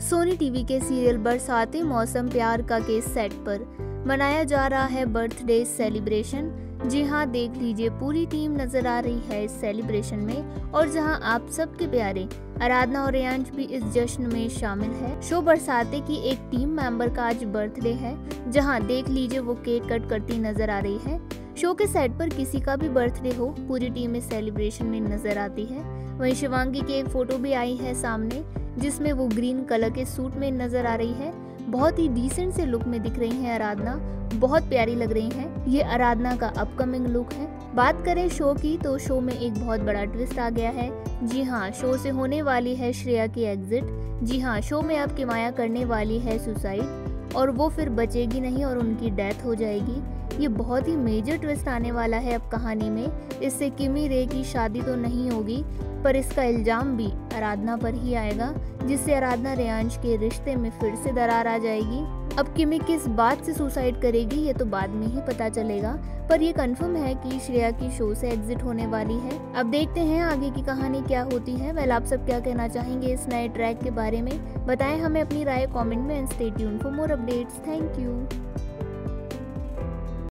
Sony TV के serial बरसाते मौसम प्यार का के सेट पर। मनाया जा रहा है बर्थडे सेलिब्रेशन। जी हाँ देख लीजिए, पूरी टीम नज़र आ रही है इस सेलिब्रेशन में। और जहाँ आप सबके प्यारे, आराधना और रियांश भी इस जश्न में शामिल है। शो बरसाते की एक टीम मेंबर का आज बर्थडे है। जहाँ देख लीजिए, वो केक कट करती नज़र आ रही है। शो के सेट पर किसी का भी बर्थडे हो, पूरी टीम इस सेलिब्रेशन में नज़र आती है। वहीं शिवांगी की एक फ़ोटो भी आई है सामने। जिसमें वो ग्रीन कलर के सूट में नज़र आ रही है। बहुत ही डिसेंट से लुक में दिख रही हैं आराधना। बहुत प्यारी लग रही हैं। ये आराधना का अपकमिंग लुक है। बात करें शो की तो शो में एक बहुत बड़ा ट्विस्ट आ गया है। जी हाँ शो से होने वाली है श्रेया की एग्जिट जी हाँ शो में अब किमाया करने वाली है सुसाइड और वो फिर बचेगी नहीं और उनकी डेथ हो जाएगी। ये बहुत ही मेजर ट्विस्ट आने वाला है अब कहानी में। इससे किमी रे की शादी तो नहीं होगी, पर इसका इल्ज़ाम भी आराधना पर ही आएगा, जिससे आराधना रेयांश के रिश्ते में फिर से दरार आ जाएगी। अब किमी किस बात से सुसाइड करेगी, ये तो बाद में ही पता चलेगा, पर ये कंफर्म है कि श्रेया की शो से एग्जिट होने वाली है। अब देखते हैं आगे की कहानी क्या होती है। वेल आप सब क्या कहना चाहेंगे इस नए ट्रैक के बारे में? बताएँ हमें अपनी राय कमेंट में and stay tune for more updates thank you